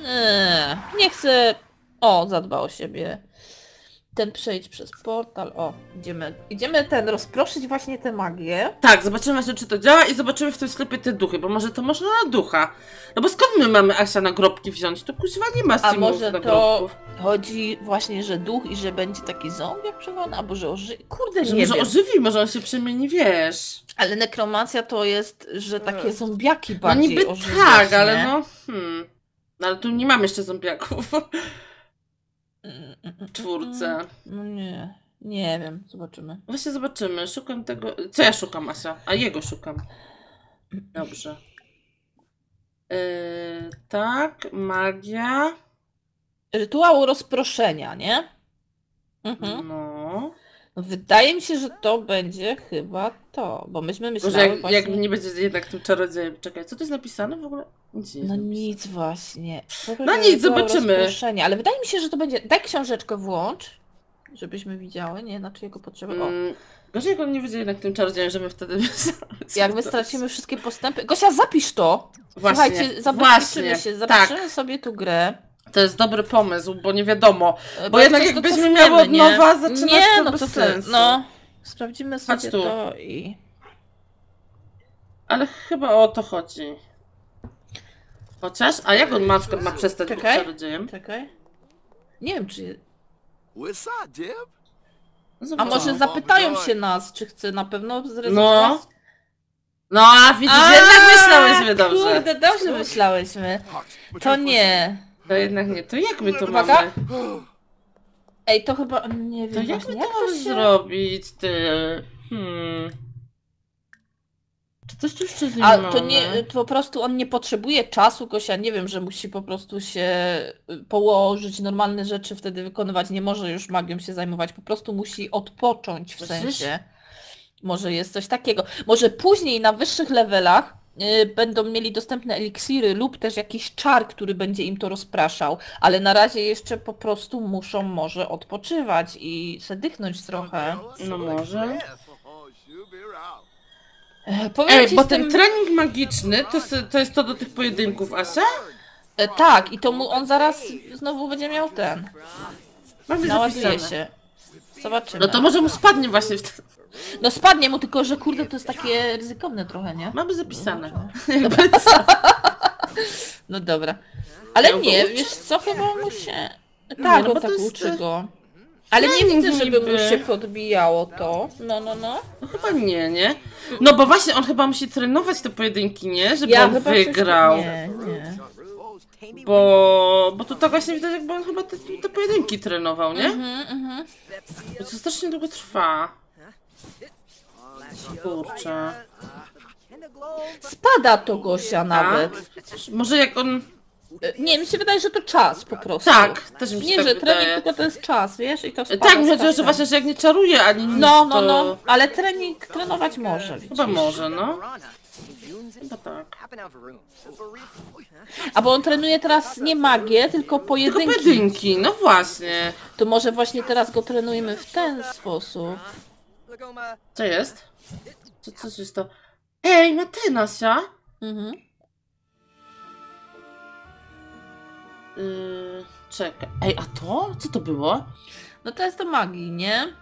Speaker 2: Nie, nie chcę. O, zadba o siebie. Ten przejdź przez portal. O, idziemy. Idziemy ten rozproszyć właśnie tę magię.
Speaker 1: Tak, zobaczymy właśnie, czy to działa i zobaczymy w tym sklepie te duchy, bo może to można na ducha. No bo skąd my mamy Asia na grobki wziąć? To kuźwa nie ma
Speaker 2: A może to
Speaker 1: grobków.
Speaker 2: chodzi właśnie, że duch i że będzie taki zombiak przywołany, albo że oży... Kurde,
Speaker 1: Że
Speaker 2: nie
Speaker 1: może
Speaker 2: wiem.
Speaker 1: ożywi, może on się przemieni, wiesz.
Speaker 2: Ale nekromancja to jest, że takie zombiaki
Speaker 1: No
Speaker 2: bardziej
Speaker 1: niby
Speaker 2: ożywiasz,
Speaker 1: tak,
Speaker 2: nie?
Speaker 1: ale no... Hmm. No ale tu nie mamy jeszcze zombiaków czwórce.
Speaker 2: No nie, nie wiem, zobaczymy.
Speaker 1: Właśnie zobaczymy, szukam tego... Co ja szukam, Asia? A jego szukam. Dobrze. Yy, tak, magia.
Speaker 2: Rytuał rozproszenia, nie? Mhm.
Speaker 1: No.
Speaker 2: No, Wydaje mi się, że to będzie chyba to, bo myśmy
Speaker 1: Może
Speaker 2: myślały
Speaker 1: jak,
Speaker 2: właśnie...
Speaker 1: jak nie będzie jednak tym czarodziejem. Czekaj, co to jest napisane w ogóle? Nic nie jest
Speaker 2: No
Speaker 1: napisane.
Speaker 2: nic właśnie. To
Speaker 1: No nic, zobaczymy.
Speaker 2: Ale wydaje mi się, że to będzie... Daj książeczkę włącz, żebyśmy widziały, nie? Na czyjego potrzeby. O,
Speaker 1: Mm, Gorzej jak on nie będzie jednak tym czarodziejem, że my wtedy...
Speaker 2: jak my stracimy wszystkie postępy... Gosia, zapisz to!
Speaker 1: Właśnie,
Speaker 2: Słuchajcie, zabezpieczymy
Speaker 1: właśnie,
Speaker 2: się,
Speaker 1: tak.
Speaker 2: zapiszemy sobie tu grę.
Speaker 1: To jest dobry pomysł, bo nie wiadomo. Bo
Speaker 2: jak
Speaker 1: jednak
Speaker 2: to
Speaker 1: jakbyśmy miały od nowa zaczynać,
Speaker 2: Nie,
Speaker 1: to
Speaker 2: no
Speaker 1: bez
Speaker 2: ty,
Speaker 1: sensu.
Speaker 2: no. Sprawdzimy sobie
Speaker 1: tu.
Speaker 2: to i...
Speaker 1: Ale chyba o to chodzi. Chociaż, a jak on na przykład ma przestać być
Speaker 2: Czekaj.
Speaker 1: czarodziejem?
Speaker 2: Czekaj. Nie wiem, czy... A może zapytają się nas, czy chce na pewno zrezygnować?
Speaker 1: No. No, a widzisz, jednak myślałyśmy dobrze.
Speaker 2: Kurde, dobrze myślałyśmy. To nie.
Speaker 1: To jednak nie, to jak my to
Speaker 2: Uwaga.
Speaker 1: mamy?
Speaker 2: Ej, to chyba... Nie
Speaker 1: To
Speaker 2: wiem
Speaker 1: jak
Speaker 2: właśnie,
Speaker 1: my
Speaker 2: jak
Speaker 1: to
Speaker 2: to
Speaker 1: mamy
Speaker 2: się...
Speaker 1: zrobić, ty? Hmm. Czy coś tu jeszcze z nim
Speaker 2: A
Speaker 1: mamy?
Speaker 2: to nie, po prostu on nie potrzebuje czasu, Gosia, nie wiem, że musi po prostu się y, położyć, normalne rzeczy wtedy wykonywać, nie może już magią się zajmować, po prostu musi odpocząć w sensie. Może jest coś takiego. Może później na wyższych levelach będą mieli dostępne eliksiry lub też jakiś czar, który będzie im to rozpraszał, ale na razie jeszcze po prostu muszą może odpoczywać i sedychnąć trochę.
Speaker 1: No może.
Speaker 2: E, Powiem
Speaker 1: Ej,
Speaker 2: ci
Speaker 1: bo
Speaker 2: z
Speaker 1: ten
Speaker 2: tym...
Speaker 1: trening magiczny to, s- to jest to do tych pojedynków, Asia?
Speaker 2: E, Tak, i to mu on zaraz znowu będzie miał ten.
Speaker 1: Mamy
Speaker 2: Naładuje
Speaker 1: zapisane.
Speaker 2: się. Zobaczymy.
Speaker 1: No to może mu spadnie właśnie w t...
Speaker 2: No spadnie mu, tylko że kurde to jest takie ryzykowne trochę, nie?
Speaker 1: Mamy zapisane.
Speaker 2: No dobra. Ale
Speaker 1: Miał go
Speaker 2: nie, wiesz co, chyba mu się...
Speaker 1: Nie,
Speaker 2: Tak,
Speaker 1: no
Speaker 2: on
Speaker 1: bo
Speaker 2: tak
Speaker 1: to jest-
Speaker 2: uczy go. Ale nie widzę, żeby mu się podbijało to. No, no, no.
Speaker 1: No chyba nie, nie? No bo właśnie on chyba musi trenować te pojedynki, nie? Żeby on
Speaker 2: chyba coś-
Speaker 1: wygrał.
Speaker 2: Nie, nie.
Speaker 1: Bo, bo tu tak właśnie widać, jakby on chyba te, te pojedynki trenował, nie?
Speaker 2: Mhm, mhm.
Speaker 1: To strasznie długo trwa. Kurczę.
Speaker 2: Spada to Gosia nawet.
Speaker 1: Może jak on...
Speaker 2: E, Nie, mi się wydaje, że to czas po prostu.
Speaker 1: Tak, też mi się
Speaker 2: Nie,
Speaker 1: tak
Speaker 2: że
Speaker 1: wydaje.
Speaker 2: trening tylko to jest czas, wiesz? I to spada
Speaker 1: Tak,
Speaker 2: z
Speaker 1: że
Speaker 2: czasem.
Speaker 1: właśnie, że jak nie czaruje ani nic,
Speaker 2: No, no,
Speaker 1: to...
Speaker 2: no. Ale trening trenować może. widzisz.
Speaker 1: Chyba może, no. Chyba tak.
Speaker 2: A bo on trenuje teraz nie magię, tylko
Speaker 1: Tylko
Speaker 2: pojedynki.
Speaker 1: pojedynki, no właśnie.
Speaker 2: To może właśnie teraz go trenujemy w ten sposób.
Speaker 1: Co jest? Co, co jest to? Ej, ma ty, Nasia?
Speaker 2: Mhm.
Speaker 1: Yy, czekaj. Ej, a to? Co to było?
Speaker 2: No to jest do magii, nie?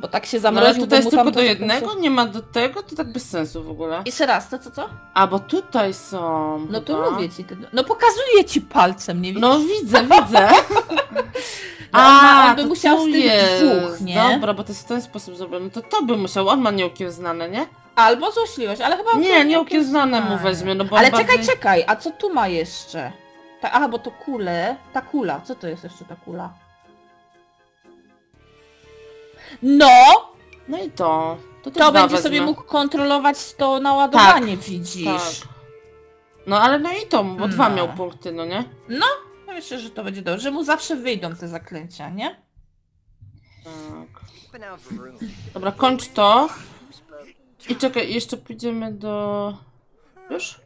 Speaker 2: Bo tak się
Speaker 1: No, ale
Speaker 2: zamroził,
Speaker 1: tutaj
Speaker 2: bo
Speaker 1: jest
Speaker 2: mu tam
Speaker 1: tylko do
Speaker 2: to
Speaker 1: jednego, nie ma do tego, to tak bez sensu w ogóle.
Speaker 2: Jeszcze raz, co, co, co?
Speaker 1: A, bo tutaj są
Speaker 2: No to
Speaker 1: chyba.
Speaker 2: mówię ci. Ten... No pokazuję ci palcem, nie widzisz?
Speaker 1: No widzę, widzę.
Speaker 2: No, on ma- on by musiał z tych dwóch, nie?
Speaker 1: Dobra, bo to jest w ten sposób zrobione. No to to by musiał, on ma nieokiełznane, nie?
Speaker 2: Albo złośliwość, ale chyba...
Speaker 1: Nie, nieokiełznane mu weźmie, no bo
Speaker 2: Ale czekaj,
Speaker 1: bardziej...
Speaker 2: czekaj, a co tu ma jeszcze? Ta, aha, bo to kule. Ta kula, co to jest jeszcze ta kula? No!
Speaker 1: No i to. To,
Speaker 2: To
Speaker 1: dwa
Speaker 2: będzie
Speaker 1: wezmę.
Speaker 2: sobie mógł kontrolować to naładowanie, widzisz.
Speaker 1: Tak. No ale no i to, bo dwa
Speaker 2: No.
Speaker 1: miał punkty, no nie?
Speaker 2: No, myślę, że to będzie dobrze, że mu zawsze wyjdą te zaklęcia, nie?
Speaker 1: Tak. Dobra, kończ to. I czekaj, jeszcze pójdziemy do... Już?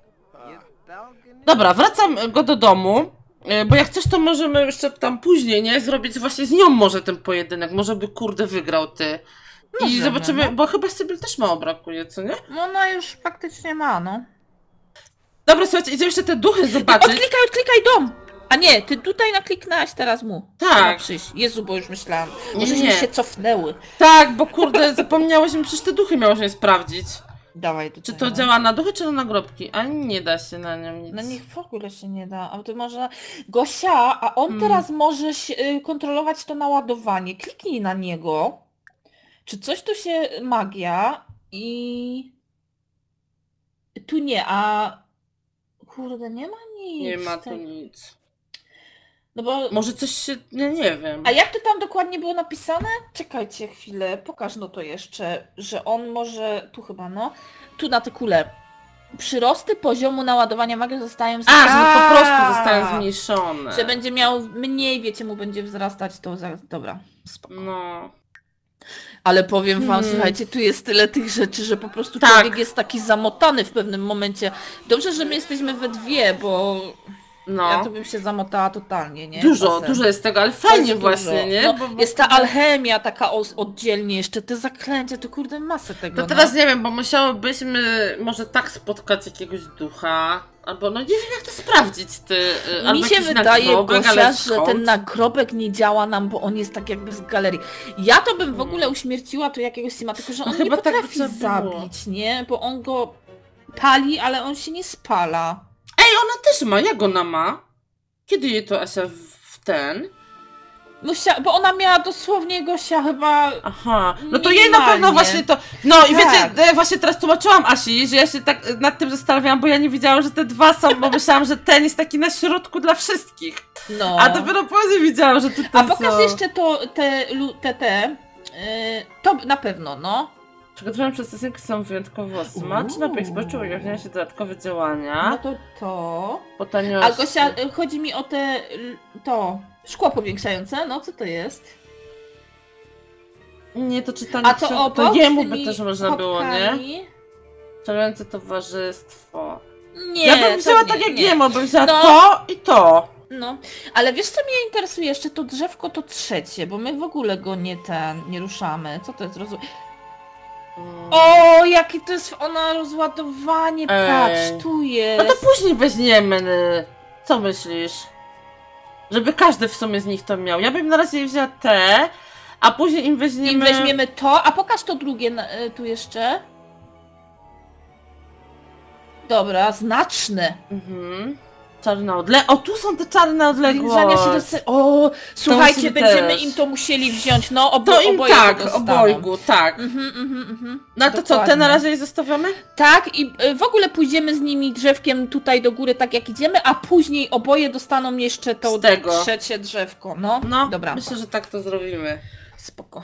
Speaker 1: Dobra, wracam go do domu. e, Bo jak coś, to możemy jeszcze tam później, nie? Zrobić właśnie z nią może ten pojedynek. Może by kurde wygrał ty. I
Speaker 2: Możemy,
Speaker 1: zobaczymy,
Speaker 2: no.
Speaker 1: bo chyba Sybil też mało brakuje, co nie?
Speaker 2: No ona już faktycznie ma, no.
Speaker 1: Dobra, słuchajcie, idziemy jeszcze te duchy zobaczyć.
Speaker 2: Odklikaj, odklikaj dom! A nie, ty tutaj nakliknęłaś teraz mu.
Speaker 1: Tak.
Speaker 2: Ma przyjść. Jezu, bo już myślałam. Może
Speaker 1: nie.
Speaker 2: się cofnęły.
Speaker 1: Tak, bo kurde, zapomniałyśmy, przecież te duchy miałyśmy sprawdzić.
Speaker 2: Dawaj tutaj.
Speaker 1: Czy to
Speaker 2: no.
Speaker 1: działa na duchy, czy na nagrobki? A nie da się na nią nic.
Speaker 2: Na nich w ogóle się nie da. A to może... Gosia, a on
Speaker 1: Hmm.
Speaker 2: teraz może się, y, kontrolować to naładowanie. Kliknij na niego. Czy coś tu się... Magia i... Tu nie, a... Kurde, nie ma nic.
Speaker 1: Nie ma tu
Speaker 2: Tak.
Speaker 1: nic.
Speaker 2: No bo...
Speaker 1: Może coś się, nie, nie wiem.
Speaker 2: A jak to tam dokładnie było napisane? Czekajcie chwilę, pokaż no to jeszcze, że on może, tu chyba no, tu na tę kulę. Przyrosty poziomu naładowania magii zostają
Speaker 1: A, że po prostu
Speaker 2: A,
Speaker 1: zostają zmniejszone.
Speaker 2: Że będzie miał mniej, wiecie, mu będzie wzrastać to za... Dobra, spoko.
Speaker 1: No.
Speaker 2: Ale powiem wam,
Speaker 1: Hmm.
Speaker 2: słuchajcie, tu jest tyle tych rzeczy, że po prostu
Speaker 1: Tak.
Speaker 2: człowiek jest taki zamotany w pewnym momencie. Dobrze, że my jesteśmy we dwie, bo
Speaker 1: No.
Speaker 2: ja to bym się zamotała totalnie, nie?
Speaker 1: Dużo, dużo jest tego, ale fajnie
Speaker 2: Bardzo
Speaker 1: właśnie,
Speaker 2: dużo.
Speaker 1: nie?
Speaker 2: No,
Speaker 1: Bo- bo-
Speaker 2: jest ta alchemia taka oddzielnie, jeszcze te zaklęcia, to kurde masę tego.
Speaker 1: To teraz
Speaker 2: no.
Speaker 1: nie wiem, bo musiałybyśmy może tak spotkać jakiegoś ducha, albo no nie wiem jak to sprawdzić, ty. y, albo
Speaker 2: Mi się wydaje,
Speaker 1: nagrobek,
Speaker 2: Gosia, że ten nagrobek nie działa nam, bo on jest tak jakby z galerii. Ja to bym w ogóle uśmierciła tu jakiegoś Sima, tylko że
Speaker 1: No
Speaker 2: on nie
Speaker 1: chyba tak
Speaker 2: potrafi
Speaker 1: było.
Speaker 2: zabić, nie? Bo on go pali, ale on się nie spala.
Speaker 1: Ej, ona też ma, jak ona ma? Kiedy jej to Asia w, ten?
Speaker 2: Musia, bo ona miała dosłownie Gosia chyba...
Speaker 1: Aha, no to jej na pewno właśnie to. No i
Speaker 2: Tak.
Speaker 1: wiecie, ja właśnie teraz tłumaczyłam Asi, że ja się tak nad tym zastanawiałam, bo ja nie wiedziałam, że te dwa są, bo myślałam, że ten jest taki na środku dla wszystkich.
Speaker 2: No.
Speaker 1: A dopiero później widziałam, że tutaj
Speaker 2: A pokaż
Speaker 1: są.
Speaker 2: jeszcze to, te, te, te. Yy, to na pewno, no.
Speaker 1: Przygotowane przez stosunki są wyjątkowo smaczne, po ich spożyciu ujawniają się dodatkowe działania.
Speaker 2: No to to.
Speaker 1: Po taniości.
Speaker 2: A Gosia, y, chodzi mi o te... y, to... Szkło powiększające? No co to jest?
Speaker 1: Nie, to czytanie
Speaker 2: A to
Speaker 1: ksiąg-
Speaker 2: obok
Speaker 1: to jemu by też można było, nie?
Speaker 2: kopkami?
Speaker 1: Czarujące towarzystwo.
Speaker 2: Nie,
Speaker 1: ja bym wzięła
Speaker 2: nie,
Speaker 1: tak jak
Speaker 2: nie.
Speaker 1: jemu, bym wzięła
Speaker 2: No.
Speaker 1: to i to.
Speaker 2: No, ale wiesz co mnie interesuje jeszcze? To drzewko to trzecie, bo my w ogóle go nie ten, nie ruszamy. Co to jest? Rozum... O, jakie to jest ona rozładowanie, patrz, tu
Speaker 1: No
Speaker 2: jest.
Speaker 1: to później weźmiemy. y, Co myślisz? Żeby każdy w sumie z nich to miał. Ja bym na razie wzięła te, a później im weźmiemy...
Speaker 2: Im weźmiemy to, a pokaż to drugie y, tu jeszcze. Dobra, znaczne.
Speaker 1: Mhm. Czarna odle... O, tu są te czarne odległości.
Speaker 2: O, słuchajcie, będziemy
Speaker 1: też.
Speaker 2: im to musieli wziąć, no obo,
Speaker 1: To im tak,
Speaker 2: dostaną.
Speaker 1: obojgu, tak.
Speaker 2: Mhm, mhm, mhm.
Speaker 1: No to co, te
Speaker 2: Dokładnie.
Speaker 1: na razie je zostawiamy?
Speaker 2: Tak, i y, w ogóle pójdziemy z nimi drzewkiem tutaj do góry, tak jak idziemy, a później oboje dostaną jeszcze to trzecie drzewko. No,
Speaker 1: No,
Speaker 2: dobra.
Speaker 1: myślę, że tak to zrobimy.
Speaker 2: Spoko.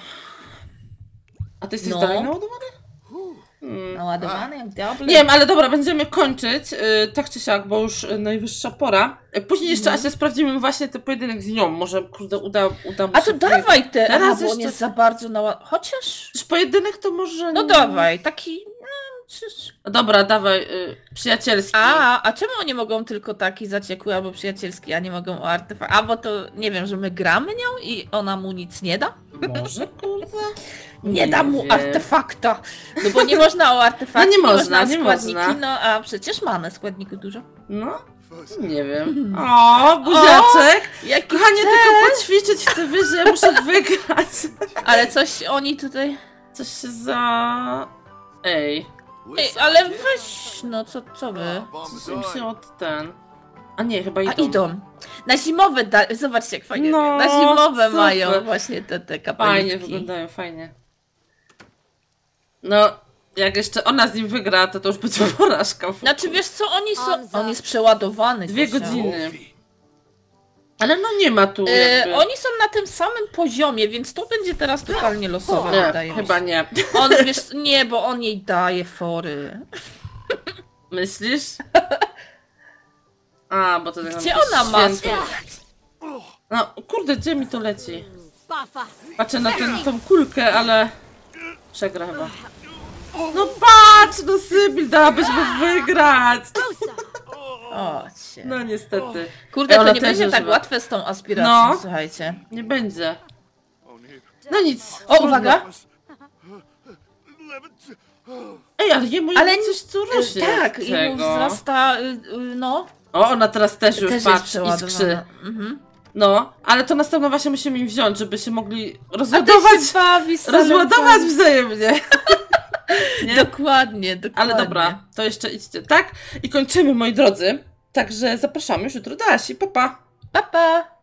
Speaker 1: A ty jesteś
Speaker 2: No.
Speaker 1: dalej naładowany? Hmm.
Speaker 2: Naładowany jak.
Speaker 1: Nie wiem, ale dobra, będziemy kończyć, yy, tak czy siak, bo już najwyższa pora. Yy, Później jeszcze
Speaker 2: Mhm.
Speaker 1: Asia sprawdzimy właśnie ten pojedynek z nią, może kurde uda, uda mu
Speaker 2: A to dawaj te,
Speaker 1: Teraz
Speaker 2: Aha, bo on
Speaker 1: jeszcze-
Speaker 2: jest za bardzo naład... Chociaż...
Speaker 1: Przecież pojedynek to może...
Speaker 2: No dawaj, taki... no, czyż-
Speaker 1: Dobra, dawaj, yy, przyjacielski.
Speaker 2: A, a czemu oni mogą tylko taki zaciekły albo przyjacielski, a nie mogą o artefakt? A bo to, nie wiem, że my gramy nią i ona mu nic nie da?
Speaker 1: Może, kurde?
Speaker 2: Nie, da mu
Speaker 1: wiem.
Speaker 2: artefakta. No bo nie można o artefakcie,
Speaker 1: No nie można, nie
Speaker 2: składniki,
Speaker 1: można.
Speaker 2: no a przecież mamy składników dużo.
Speaker 1: No, nie wiem. O, buziaczek!
Speaker 2: Jaki
Speaker 1: Kochanie, tylko poćwiczyć chcę, ja muszę wygrać.
Speaker 2: Ale coś oni tutaj...
Speaker 1: Coś się za... Ej,
Speaker 2: Ej, ale weź, no co, co wy?
Speaker 1: Się od ten... A nie, chyba
Speaker 2: A
Speaker 1: idą.
Speaker 2: idą. Na zimowe, da... zobaczcie jak fajnie.
Speaker 1: No,
Speaker 2: na zimowe
Speaker 1: super.
Speaker 2: mają właśnie te, te
Speaker 1: Fajnie
Speaker 2: kapelitki.
Speaker 1: wyglądają, fajnie. No, jak jeszcze ona z nim wygra, to to już będzie porażka.
Speaker 2: Znaczy wiesz co, oni są... On jest przeładowany.
Speaker 1: Dwie godziny. No nie ma tu
Speaker 2: E,
Speaker 1: jakby...
Speaker 2: oni są na tym samym poziomie, więc to będzie teraz totalnie losowe,
Speaker 1: Nie,
Speaker 2: wydaje mi
Speaker 1: chyba
Speaker 2: się.
Speaker 1: nie.
Speaker 2: On, wiesz, nie, bo on jej daje fory.
Speaker 1: Myślisz? A, bo to tak
Speaker 2: Gdzie ona ma.
Speaker 1: No, kurde, gdzie mi to leci?
Speaker 4: Bafa.
Speaker 1: Patrzę na ten, tą kulkę, ale... Przegra chyba. No patrz, no Sybil, dałabyś mu wygrać!
Speaker 2: O, cię.
Speaker 1: No niestety.
Speaker 2: Kurde,
Speaker 1: Ej,
Speaker 2: to nie
Speaker 1: też
Speaker 2: będzie tak
Speaker 1: używa.
Speaker 2: łatwe z tą aspiracją,
Speaker 1: No.
Speaker 2: słuchajcie.
Speaker 1: Nie będzie. No nic.
Speaker 2: O, uwaga!
Speaker 1: Ej, ale jemu
Speaker 2: Ale
Speaker 1: ale coś tu rośnie.
Speaker 2: Tak, i mu wzrasta, y, y, no,
Speaker 1: O, ona teraz też już
Speaker 2: też jest
Speaker 1: patrz,
Speaker 2: przeładowana.
Speaker 1: iskrzy.
Speaker 2: Mhm.
Speaker 1: No, ale to następno właśnie musimy im wziąć, żeby się mogli
Speaker 2: A
Speaker 1: rozładować,
Speaker 2: się
Speaker 1: rozładować wzajemnie. Nie?
Speaker 2: Dokładnie, dokładnie.
Speaker 1: Ale dobra, to jeszcze idźcie, tak? I kończymy, moi drodzy. Także zapraszamy już jutro do Asi. Pa, pa.
Speaker 2: Pa, pa.